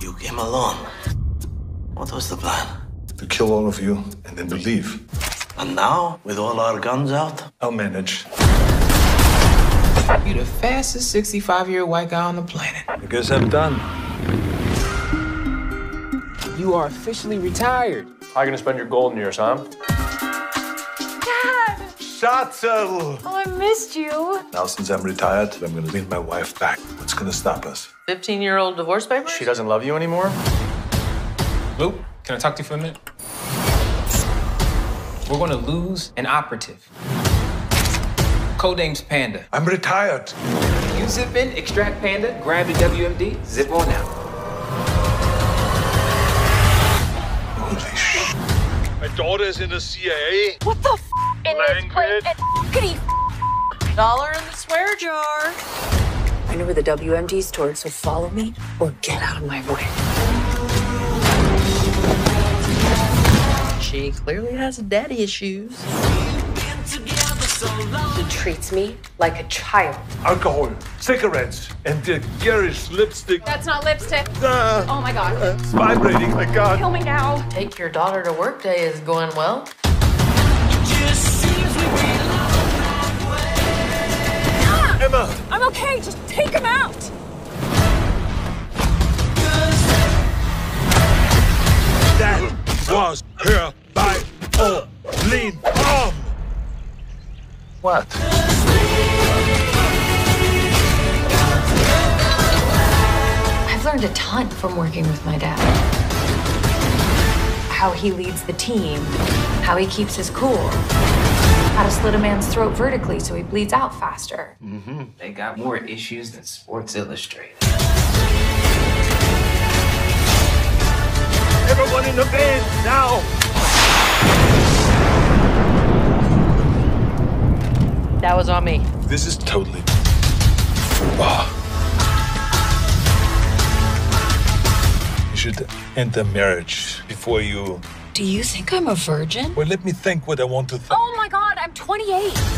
You came alone. What was the plan? To kill all of you and then to leave. And now, with all our guns out? I'll manage. You're the fastest 65 year white guy on the planet. I guess I'm done. You are officially retired. How you gonna spend your golden years, huh? Ah, Dad! Schatzel! Oh, I missed you. Now, since I'm retired, I'm gonna win my wife back. What's gonna stop us? 15 year old divorce papers? She doesn't love you anymore? Luke, can I talk to you for a minute? We're gonna lose an operative. Codename's Panda. I'm retired. You zip in, extract Panda, grab the WMD, zip on out. Holy sh! My daughter is in the CIA. What the f in this place? And f Dollar in the swear jar. I know where the WMD's stored, so follow me or get out of my way. She clearly has daddy issues. He treats me like a child. Alcohol, cigarettes, and the garish lipstick. That's not lipstick. Ah, Oh my god. it's vibrating. My God. Kill me now. Take your daughter to work day is going well. Emma! I'm okay. Just take him out. That was her by lean arm. What? I've learned a ton from working with my dad. How he leads the team, how he keeps his cool, how to slit a man's throat vertically so he bleeds out faster. Mm-hmm. They got more issues than Sports Illustrated. Everyone in the van now. That was on me. This is totally. You should end the marriage before you. Do you think I'm a virgin? Well, let me think what I want to think. Oh my god, I'm 28.